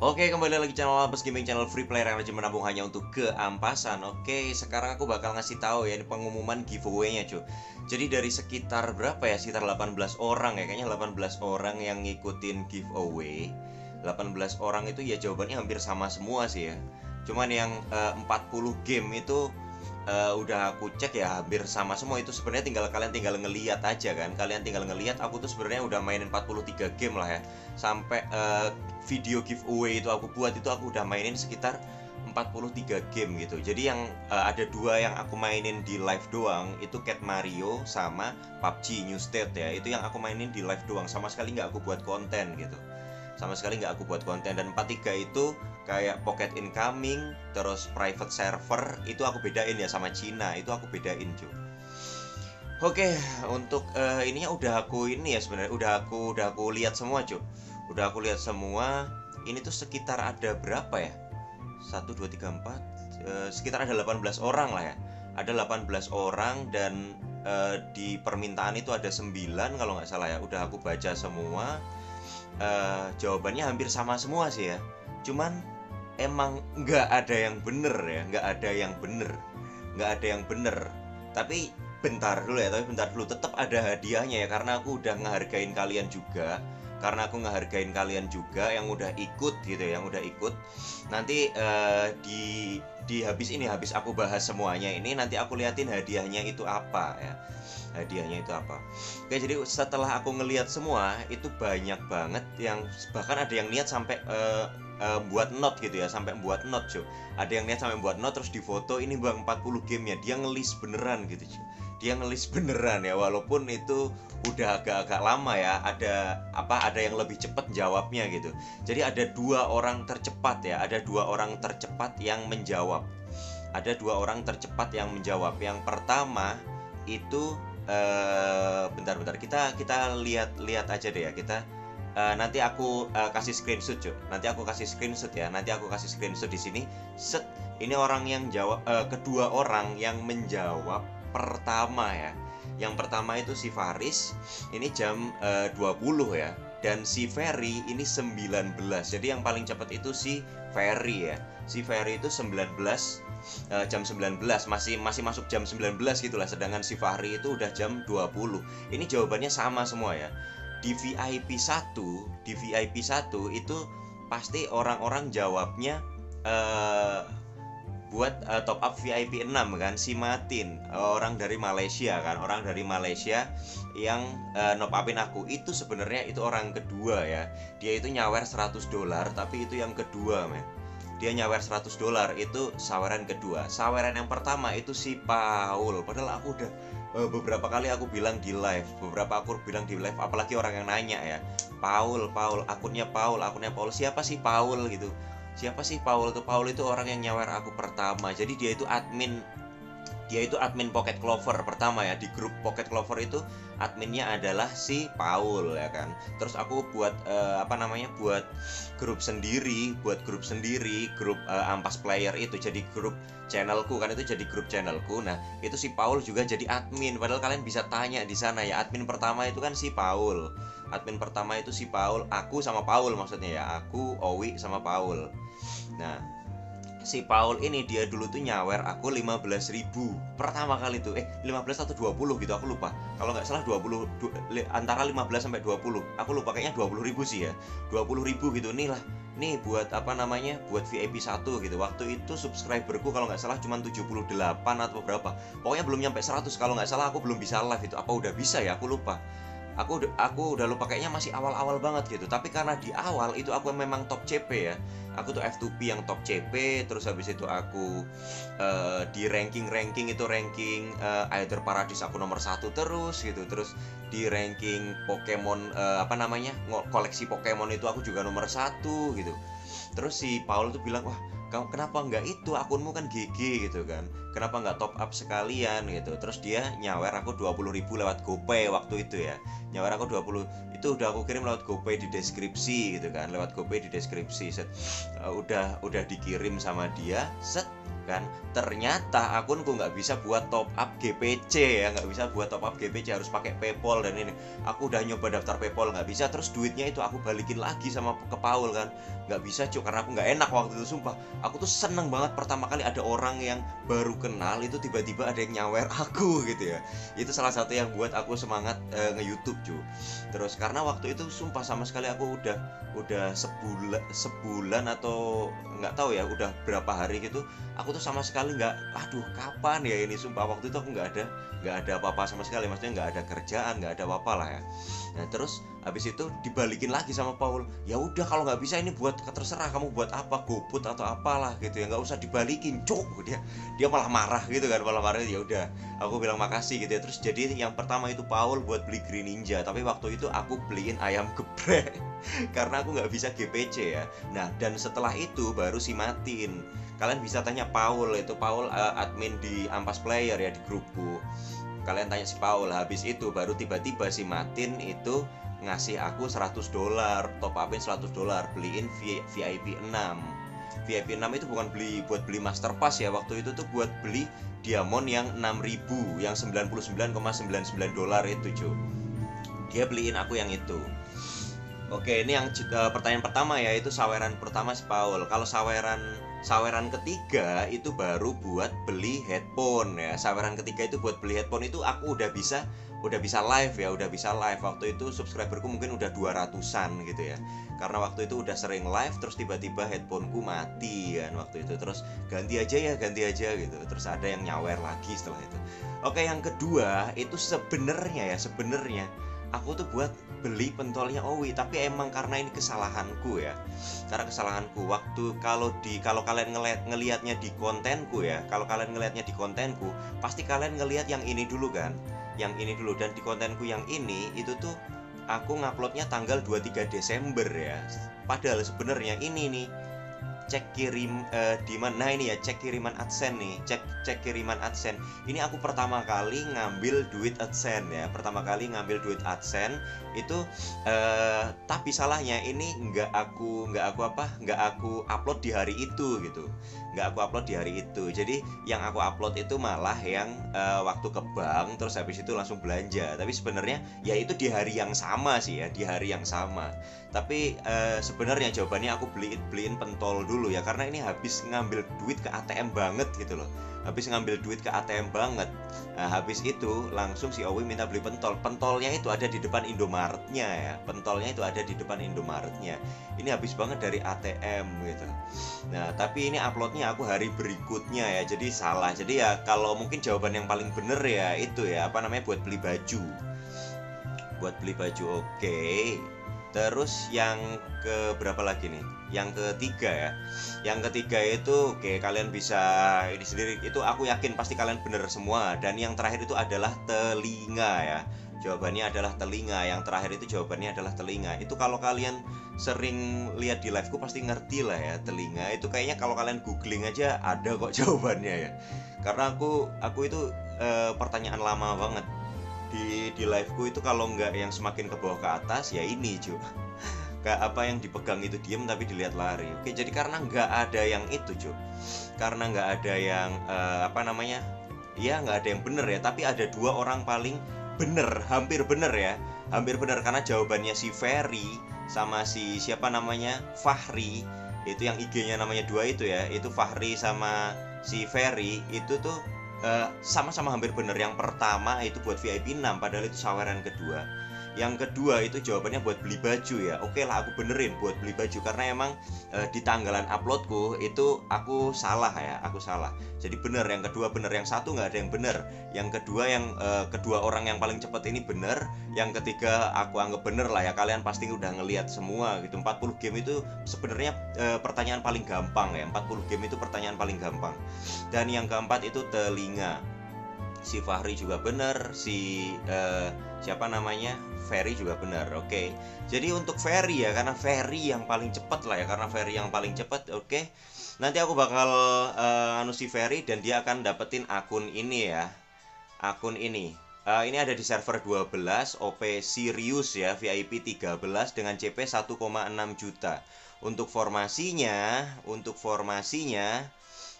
Oke kembali lagi channel Albus Gaming channel free player yang lagi menabung hanya untuk keampasan. Oke sekarang aku bakal ngasih tahu ya ini pengumuman giveaway-nya cuy. Jadi dari sekitar berapa ya? Sekitar 18 orang ya kayaknya 18 orang yang ngikutin giveaway. 18 orang itu ya jawabannya hampir sama semua sih ya. Cuman yang uh, 40 game itu uh, udah aku cek ya hampir sama semua. Itu sebenarnya tinggal kalian tinggal ngeliat aja kan. Kalian tinggal ngeliat aku tuh sebenarnya udah mainin 43 game lah ya. Sampai uh, video giveaway itu aku buat itu aku udah mainin sekitar 43 game gitu. Jadi yang uh, ada dua yang aku mainin di live doang itu Cat Mario sama PUBG New State ya. Itu yang aku mainin di live doang. Sama sekali nggak aku buat konten gitu. Sama sekali nggak aku buat konten. Dan 43 itu kayak pocket incoming terus private server itu aku bedain ya sama Cina itu aku bedain cuy Oke, untuk uh, ininya udah aku ini ya sebenarnya udah aku udah aku lihat semua cuy udah aku lihat semua ini tuh sekitar ada berapa ya? 1 2 3 4 sekitar ada 18 orang lah ya. Ada 18 orang dan e, di permintaan itu ada 9 kalau nggak salah ya. Udah aku baca semua e, jawabannya hampir sama semua sih ya. Cuman emang nggak ada yang bener ya nggak ada yang bener nggak ada yang bener. Tapi bentar dulu ya tapi bentar dulu. Tetap ada hadiahnya ya karena aku udah ngehargain kalian juga. Karena aku ngehargain kalian juga yang udah ikut gitu yang udah ikut. Nanti uh, di di habis ini habis aku bahas semuanya ini nanti aku liatin hadiahnya itu apa ya. Hadiahnya itu apa. Oke jadi setelah aku ngeliat semua itu banyak banget yang bahkan ada yang niat sampai uh, uh, buat note gitu ya sampai buat note cuy ada yang niat sampai buat note terus di foto ini bang 40 gamenya. Dia ngelis beneran gitu cuy dia ngelis beneran ya walaupun itu udah agak-agak lama ya ada apa ada yang lebih cepat jawabnya gitu. Jadi ada dua orang tercepat ya ada dua orang tercepat yang menjawab. Ada dua orang tercepat yang menjawab. Yang pertama itu uh, bentar-bentar kita kita lihat lihat aja deh ya kita uh, nanti aku uh, kasih screenshot cuy nanti aku kasih screenshot ya. Nanti aku kasih screenshot di sini. Set. Ini orang yang jawab uh, kedua orang yang menjawab pertama ya. Yang pertama itu si Faris. Ini jam uh, 20 ya. Dan si Ferry ini 19 jadi yang paling cepat itu si Ferry ya. Si Ferry itu 19 uh, jam 19 masih masih masuk jam 19 gitulah sedangkan si Fahri itu udah jam 20 ini jawabannya sama semua ya di VIP 1 di VIP 1 itu pasti orang-orang jawabnya uh, buat uh, top up VIP 6 kan si Matin orang dari Malaysia kan orang dari Malaysia yang uh, upin aku. Itu sebenarnya itu orang kedua ya. Dia itu nyawer 100 dolar tapi itu yang kedua men dia nyawer 100 dolar itu saweran kedua. Saweran yang pertama itu si Paul. Padahal aku udah uh, beberapa kali aku bilang di live beberapa aku bilang di live apalagi orang yang nanya ya Paul Paul akunnya Paul akunnya Paul siapa sih Paul? gitu. Siapa sih Paul? Tuh Paul itu orang yang nyawer aku pertama. Jadi dia itu admin dia itu admin Pocket Clover pertama ya di grup Pocket Clover itu adminnya adalah si Paul ya kan. Terus aku buat uh, apa namanya buat grup sendiri buat grup sendiri grup uh, ampas player itu jadi grup channelku kan itu jadi grup channelku. Nah itu si Paul juga jadi admin padahal kalian bisa tanya di sana ya admin pertama itu kan si Paul. Admin pertama itu si Paul aku sama Paul maksudnya ya aku Owi sama Paul. Nah si Paul ini dia dulu tuh nyawer aku 15 ribu. Pertama kali tuh eh 15 atau 20 gitu aku lupa. Kalau nggak salah 20 du, antara 15 sampai 20 aku lupa kayaknya 20 ribu sih ya. 20 ribu gitu nih lah. Nih buat apa namanya buat VIP 1 gitu. Waktu itu subscriberku kalau nggak salah cuma 78 atau berapa. Pokoknya belum nyampe 100 kalau nggak salah aku belum bisa live itu. Apa udah bisa ya? Aku lupa aku aku udah lupa kayaknya masih awal-awal banget gitu. Tapi karena di awal itu aku memang top CP ya. Aku tuh F2P yang top CP terus habis itu aku uh, di ranking-ranking itu ranking uh, Either Paradise aku nomor satu terus gitu. Terus di ranking Pokemon uh, apa namanya koleksi Pokemon itu aku juga nomor satu gitu terus si Paul tuh bilang wah kamu kenapa nggak itu? Akunmu kan GG gitu kan. Kenapa nggak top up sekalian? gitu. Terus dia nyawer aku 20 ribu lewat GoPay waktu itu ya. Nyawer aku 20 itu udah aku kirim lewat GoPay di deskripsi gitu kan lewat GoPay di deskripsi. Set uh, udah udah dikirim sama dia set kan. Ternyata akunku nggak bisa buat top up GPC ya nggak bisa buat top up GPC harus pakai PayPal dan ini. Aku udah nyoba daftar PayPal nggak bisa. Terus duitnya itu aku balikin lagi sama ke Paul kan. Nggak bisa cuy karena aku nggak enak waktu itu sumpah. Aku tuh seneng banget pertama kali ada orang yang baru kenal itu tiba-tiba ada yang nyawer aku gitu ya. Itu salah satu yang buat aku semangat uh, nge YouTube cuy terus karena waktu itu sumpah sama sekali aku udah udah sebulan sebulan atau nggak tahu ya udah berapa hari gitu aku tuh sama sekali nggak aduh kapan ya ini? Sumpah waktu itu aku nggak ada nggak ada apa-apa sama sekali. Maksudnya nggak ada kerjaan nggak ada apa-apa lah ya. Nah terus habis itu dibalikin lagi sama Paul. Ya udah kalau nggak bisa ini buat terserah kamu buat apa goput atau apalah gitu ya. Nggak usah dibalikin cuk. Dia dia malah marah gitu kan malah marah ya udah aku bilang makasih gitu ya. Terus jadi yang pertama itu Paul buat beli Green Ninja. Tapi waktu itu aku beliin ayam geprek karena aku nggak bisa GPC ya. Nah dan setelah itu baru si Matin kalian bisa tanya Paul itu Paul uh, admin di Ampas Player ya di grupku. Kalian tanya si Paul habis itu baru tiba-tiba si Martin itu ngasih aku 100 dolar top upin 100 dolar beliin VIP 6 VIP 6 itu bukan beli buat beli master pass ya waktu itu tuh buat beli diamond yang 6000 yang 99,99 dolar itu cuy dia beliin aku yang itu Oke, ini yang uh, pertanyaan pertama ya itu saweran pertama si Paul. Kalau saweran saweran ketiga itu baru buat beli headphone ya. Saweran ketiga itu buat beli headphone itu aku udah bisa udah bisa live ya, udah bisa live. Waktu itu subscriberku mungkin udah 200-an gitu ya. Karena waktu itu udah sering live terus tiba-tiba headphoneku mati kan waktu itu. Terus ganti aja ya, ganti aja gitu. Terus ada yang nyawer lagi setelah itu. Oke, yang kedua itu sebenarnya ya, sebenarnya aku tuh buat beli pentolnya Owi tapi emang karena ini kesalahanku ya. Karena kesalahanku waktu kalau di kalau kalian ngeliat ngelihatnya di kontenku ya kalau kalian ngelihatnya di kontenku pasti kalian ngelihat yang ini dulu kan yang ini dulu. Dan di kontenku yang ini itu tuh aku nguploadnya tanggal 23 Desember ya. Padahal sebenarnya ini nih cek kirim uh, di mana nah ini ya cek kiriman adsense nih cek cek kiriman adsense ini aku pertama kali ngambil duit adsense ya pertama kali ngambil duit adsense itu uh, tapi salahnya ini nggak aku nggak aku apa nggak aku upload di hari itu gitu. Nggak aku upload di hari itu. Jadi yang aku upload itu malah yang uh, waktu ke bank terus habis itu langsung belanja. Tapi sebenarnya ya itu di hari yang sama sih ya di hari yang sama. Tapi uh, sebenarnya jawabannya aku beliin beliin pentol dulu ya karena ini habis ngambil duit ke ATM banget gitu loh. Habis ngambil duit ke ATM banget. Nah, habis itu langsung si Owi minta beli pentol. Pentolnya itu ada di depan Indomaretnya ya. Pentolnya itu ada di depan Indomaretnya. Ini habis banget dari ATM gitu. Nah tapi ini uploadnya aku hari berikutnya ya. Jadi salah. Jadi ya kalau mungkin jawaban yang paling bener ya itu ya. Apa namanya? Buat beli baju. Buat beli baju. Oke. okay. Terus yang ke berapa lagi nih? Yang ketiga ya. Yang ketiga itu oke kalian bisa ini sendiri itu aku yakin pasti kalian bener semua dan yang terakhir itu adalah telinga ya. Jawabannya adalah telinga. Yang terakhir itu jawabannya adalah telinga. Itu kalau kalian sering lihat di liveku pasti ngerti lah ya telinga. Itu kayaknya kalau kalian googling aja ada kok jawabannya ya. Karena aku aku itu e, pertanyaan lama banget di di liveku itu kalau nggak yang semakin ke bawah ke atas ya ini cuy kayak apa yang dipegang itu diem tapi dilihat lari. Oke jadi karena nggak ada yang itu cuy karena nggak ada yang uh, apa namanya? Ya nggak ada yang bener ya tapi ada dua orang paling bener hampir bener ya. Hampir bener karena jawabannya si Ferry sama si siapa namanya? Fahri. Itu yang IG-nya namanya dua itu ya. Itu Fahri sama si Ferry itu tuh eh, sama-sama hampir benar. Yang pertama itu buat VIP 6 padahal itu saweran kedua. Yang kedua itu jawabannya buat beli baju ya. Oke lah aku benerin buat beli baju karena emang e, di tanggalan uploadku itu aku salah ya, aku salah. Jadi bener yang kedua bener yang satu nggak ada yang bener. Yang kedua yang e, kedua orang yang paling cepat ini bener. Yang ketiga aku anggap bener lah ya. Kalian pasti udah ngelihat semua gitu. 40 game itu sebenarnya e, pertanyaan paling gampang ya. 40 game itu pertanyaan paling gampang. Dan yang keempat itu telinga si Fahri juga bener si uh, siapa namanya Ferry juga benar oke okay. jadi untuk Ferry ya karena Ferry yang paling cepat lah ya karena Ferry yang paling cepat oke okay. nanti aku bakal uh, anu si Ferry dan dia akan dapetin akun ini ya akun ini uh, ini ada di server 12 OP Sirius ya VIP 13 dengan CP 1,6 juta untuk formasinya untuk formasinya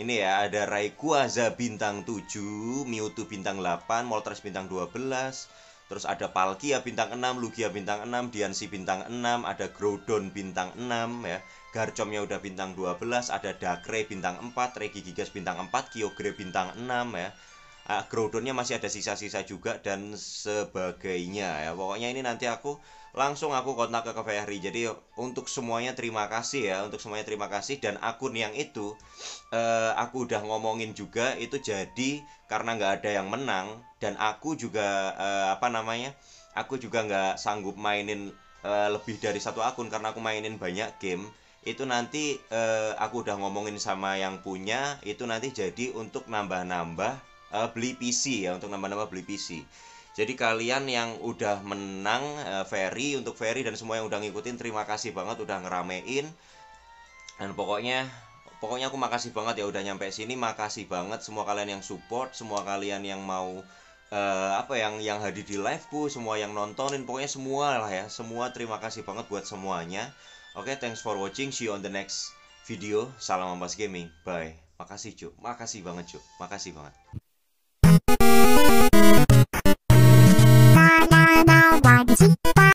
ini ya ada Rayquaza bintang 7 Mewtwo bintang 8 Moltres bintang 12 Terus ada Palkia bintang 6, Lugia bintang 6, Diansi bintang 6, ada Groudon bintang 6 ya. Garchomnya udah bintang 12, ada Dakre bintang 4, Regigigas bintang 4, Kyogre bintang 6 ya. Uh, Groudonnya masih ada sisa-sisa juga dan sebagainya ya. Pokoknya ini nanti aku langsung aku kontak ke KVRI. Jadi untuk semuanya terima kasih ya, untuk semuanya terima kasih dan akun yang itu uh, aku udah ngomongin juga itu jadi karena nggak ada yang menang dan aku juga uh, apa namanya? Aku juga nggak sanggup mainin uh, lebih dari satu akun karena aku mainin banyak game itu nanti uh, aku udah ngomongin sama yang punya itu nanti jadi untuk nambah-nambah uh, beli PC ya untuk nambah-nambah beli PC jadi kalian yang udah menang uh, Ferry untuk Ferry dan semua yang udah ngikutin terima kasih banget udah ngeramein dan pokoknya pokoknya aku makasih banget ya udah nyampe sini makasih banget semua kalian yang support semua kalian yang mau uh, apa yang yang hadir di liveku semua yang nontonin pokoknya semua lah ya semua terima kasih banget buat semuanya Oke, okay, thanks for watching. See you on the next video. Salam Ampas Gaming. Bye. Makasih, Cuk. Makasih banget, Cuk. Makasih banget.